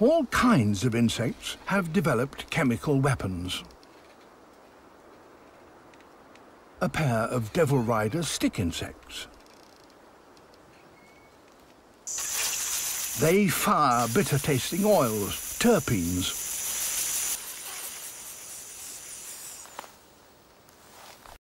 All kinds of insects have developed chemical weapons. A pair of devil rider stick insects. They fire bitter-tasting oils, terpenes,